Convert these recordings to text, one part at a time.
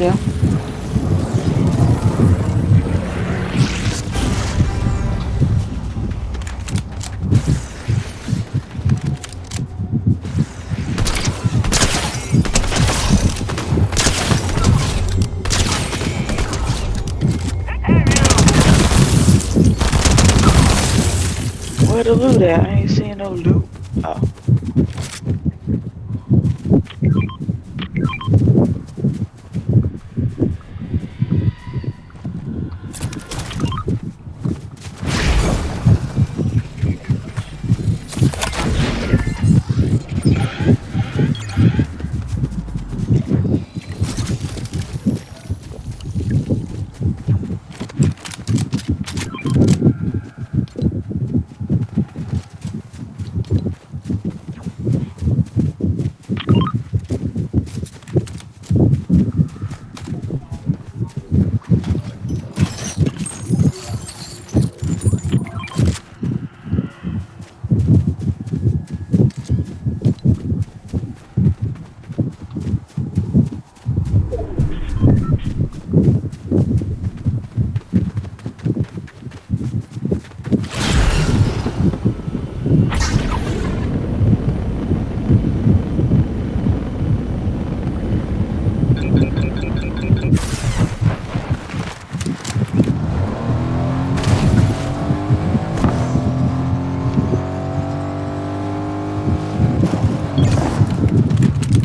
you. Where the loot at? I ain't seeing no loot. Oh.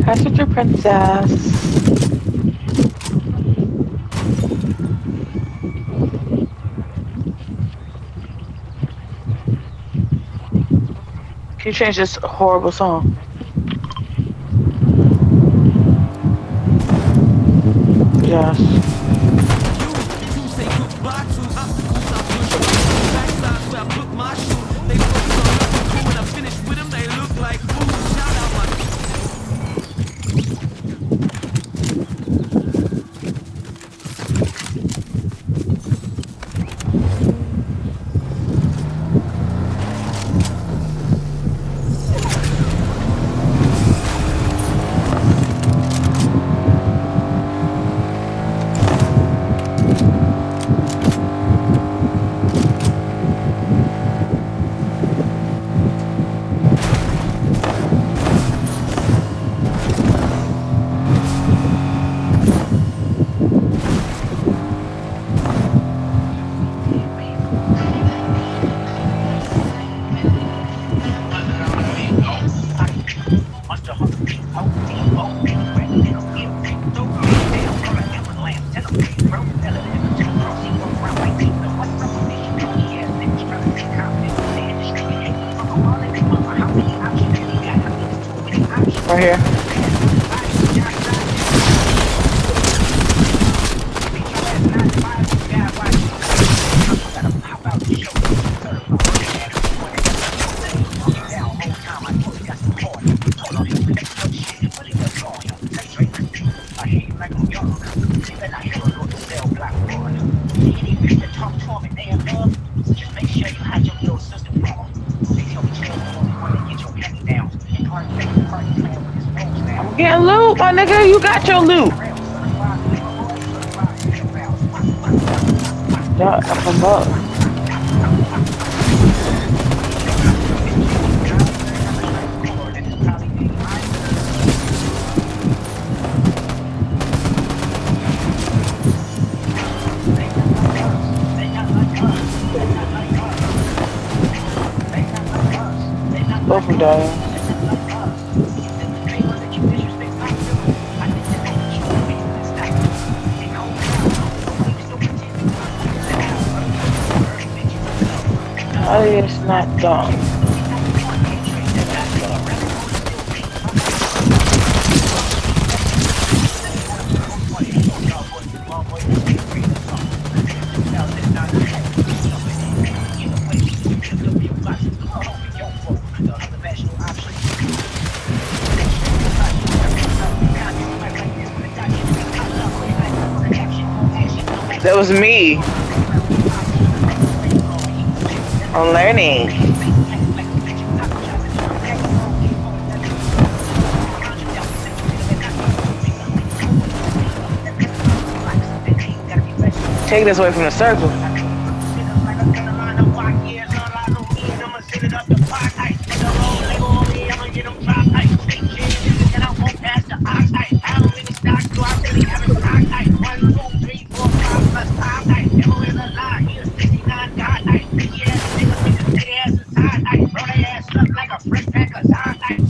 Passenger Princess. Can you change this horrible song? Yes. I'm loot, my nigga. You got your loot. Yeah, up. Both of them Not dumb. That was me on learning. Take this away from the circle.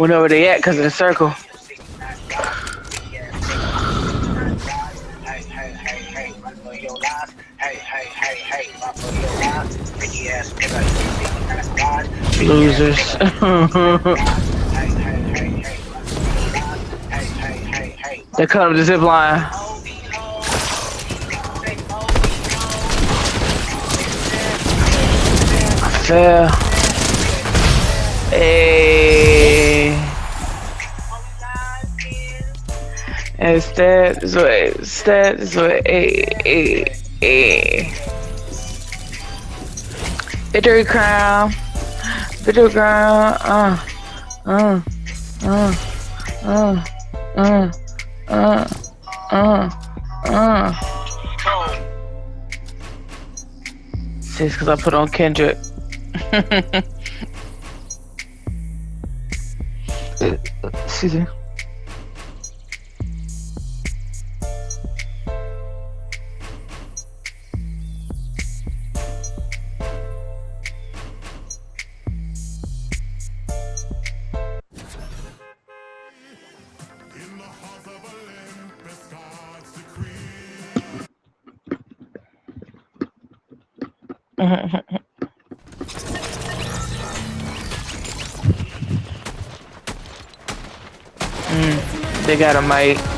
Went over there yet? because of the circle. Losers. they cut up the zip line. I fell. Hey. Usted, sue, usted, sue, eh, eh, eh. Victory crown, victory crown, uh, uh, uh, uh, uh, uh, uh, uh. See, it's because I put on Kendrick. Excuse me. got a mic.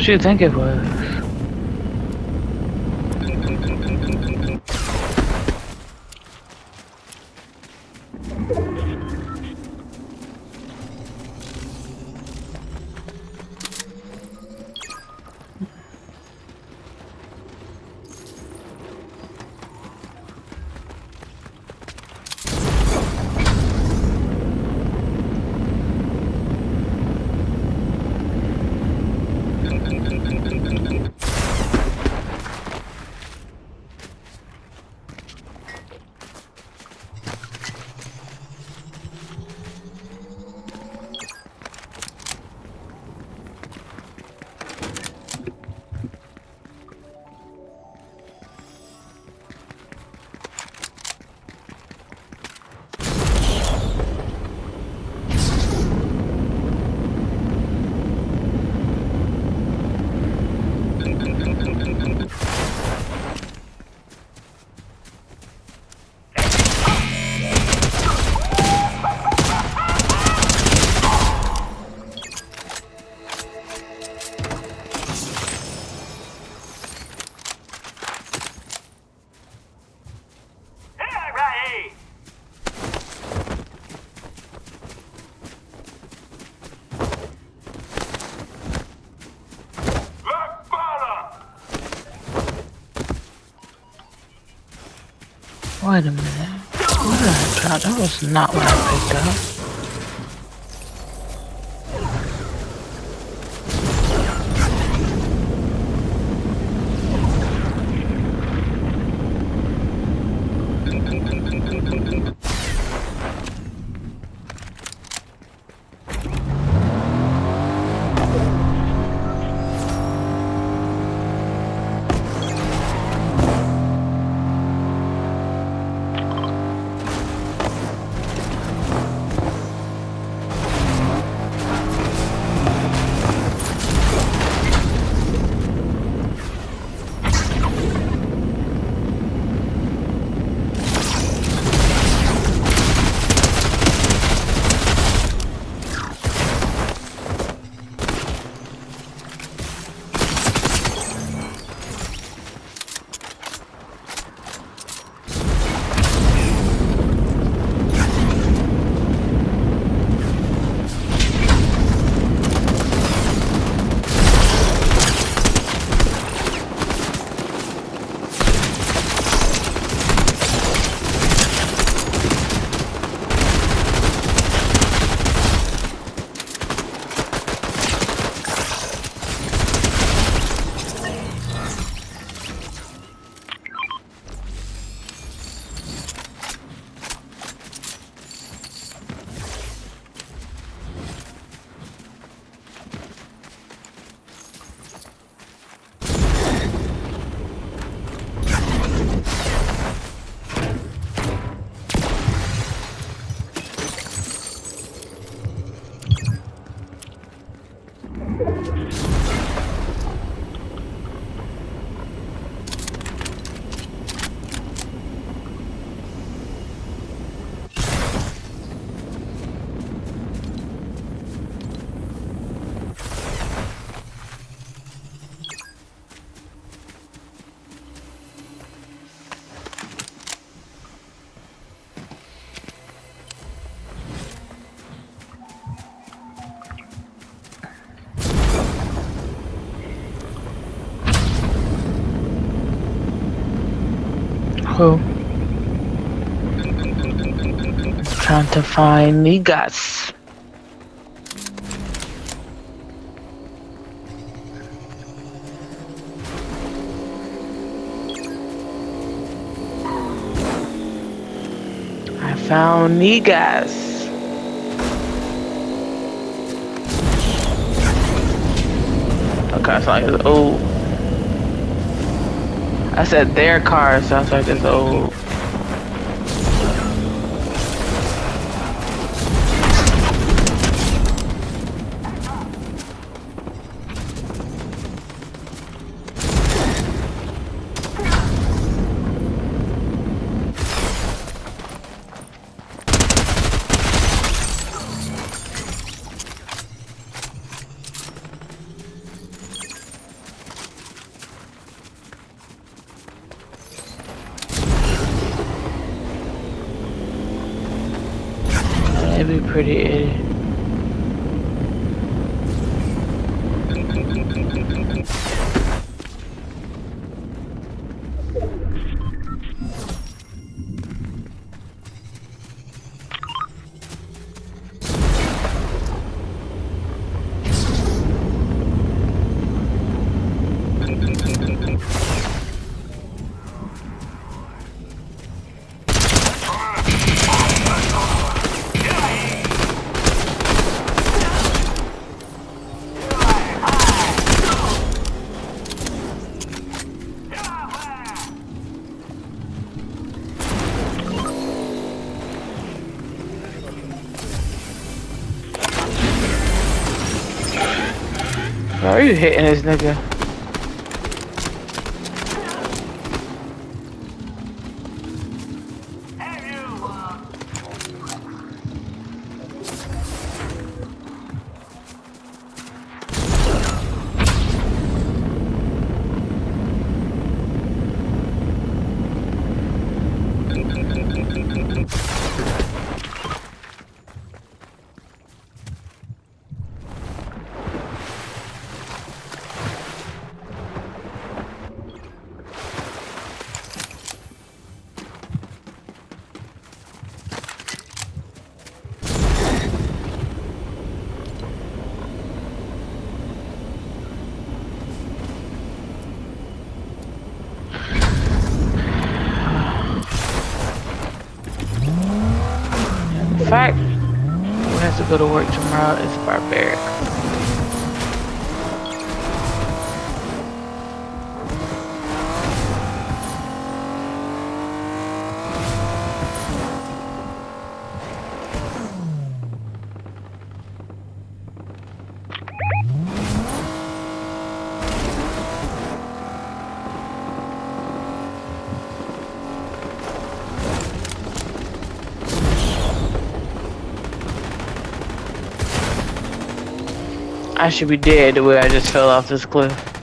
What you think it was? Uh, Wait a minute. What did I drop? That was not what I picked up. To find Migas. I found Migas. Okay, it's like it's old. I said their car sounds like it's old. Hitting his nigga? Go to work tomorrow is barbaric. I should be dead the way I just fell off this cliff.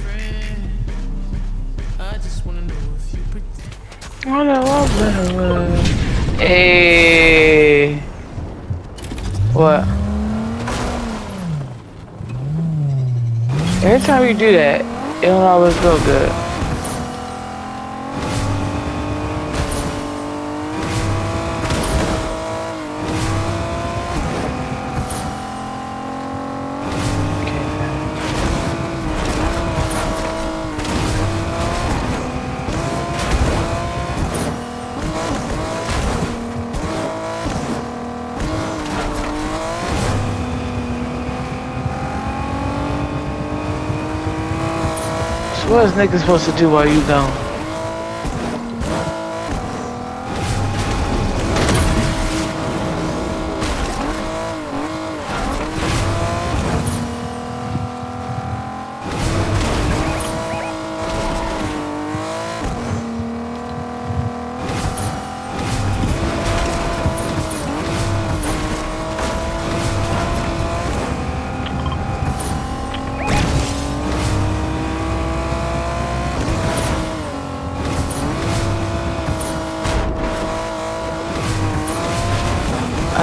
Friend. I just wanna know if you Hey. What? Every time you do that, it don't always go good. Niggas supposed to do while you gone?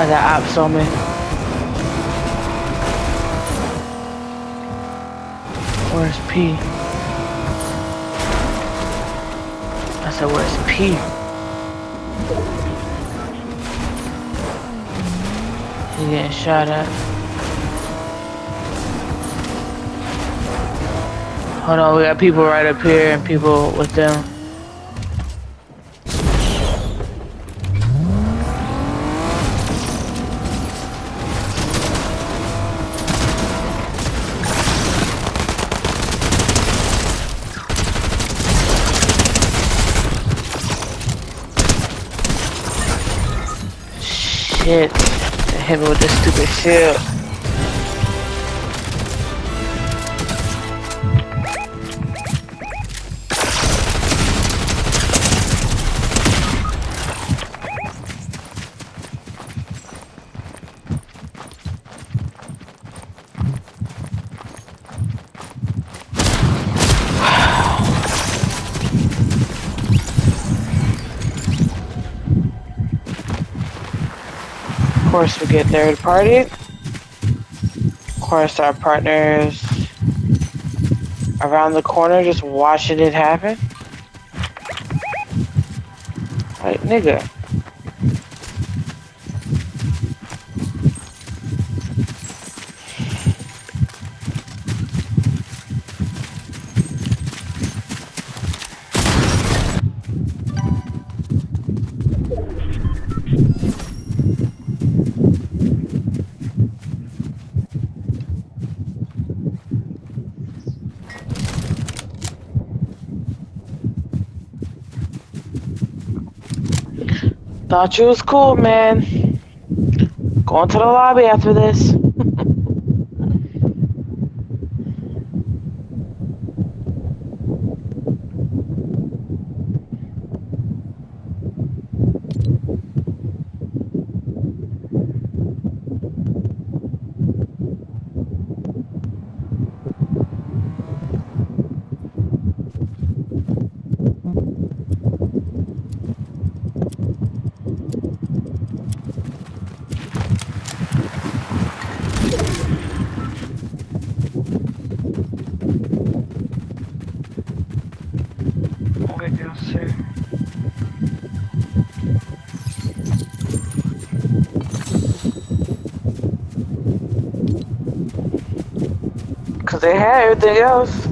The ops on me. Where's P? I said, where's P? He getting shot at. Hold on, we got people right up here and people with them. Shit. Hit me with this stupid shield. Get third party. Of course, our partners around the corner just watching it happen. Like, nigga. Thought you was cool, man. Going to the lobby after this. Wait, no, sir. Cause everything else.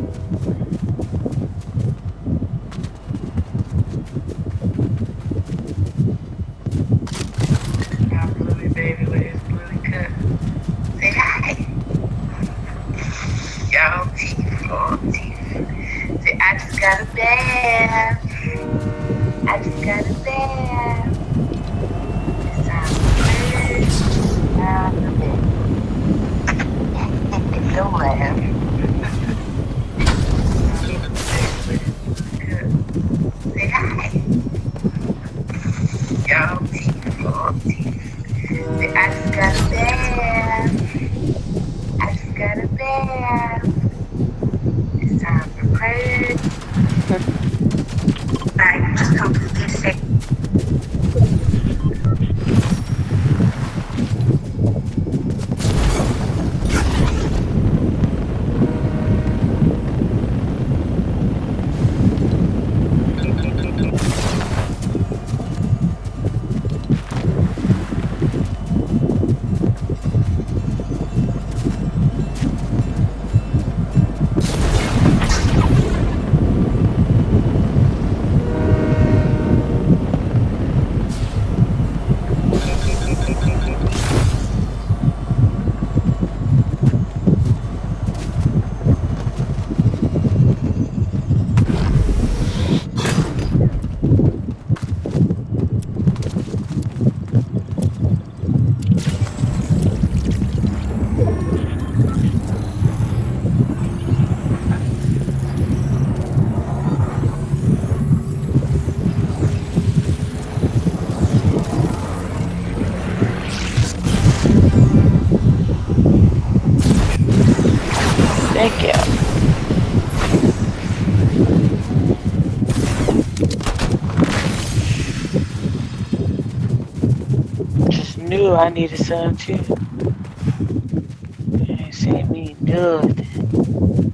Knew I needed some too. You ain't seen me nothing.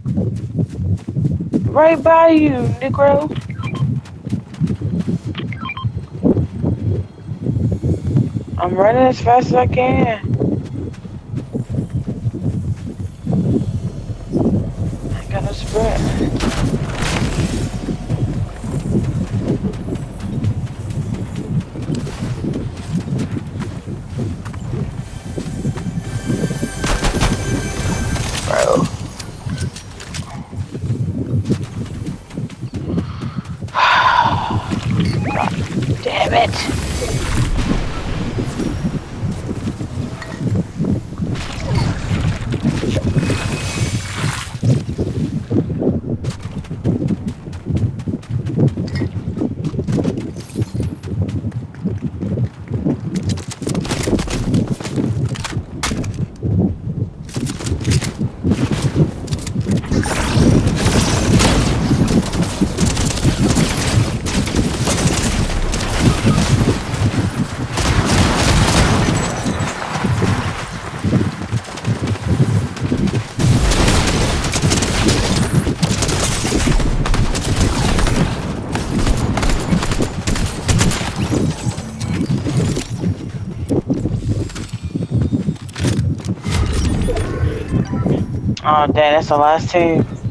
Right by you, Negro. I'm running as fast as I can. I got no sprint. Damn it! Oh, damn, that's the last team.